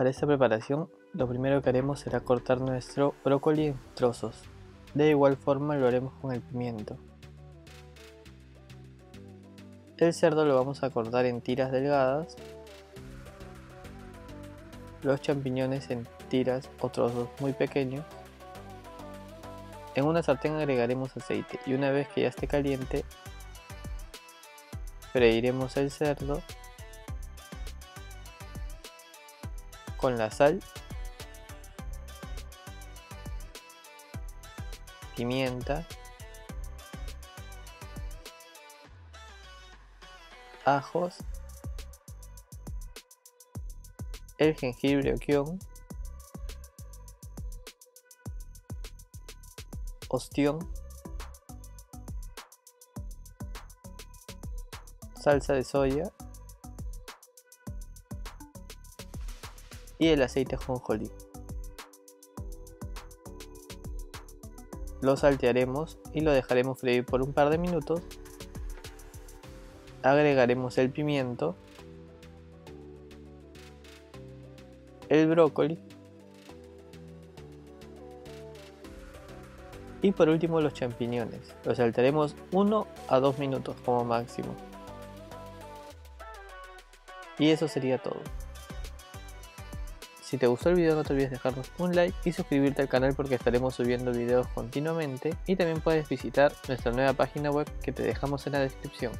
Para esta preparación lo primero que haremos será cortar nuestro brócoli en trozos. De igual forma lo haremos con el pimiento. El cerdo lo vamos a cortar en tiras delgadas. Los champiñones en tiras o trozos muy pequeños. En una sartén agregaremos aceite y una vez que ya esté caliente, freiremos el cerdo con la sal, pimienta, ajos, el jengibre o kion, ostión, salsa de soya y el aceite ajonjolí. Lo saltearemos y lo dejaremos freír por un par de minutos. Agregaremos el pimiento, el brócoli y por último los champiñones. Los saltaremos 1 a 2 minutos como máximo. Y eso sería todo. Si te gustó el video no te olvides dejarnos un like y suscribirte al canal porque estaremos subiendo videos continuamente y también puedes visitar nuestra nueva página web que te dejamos en la descripción.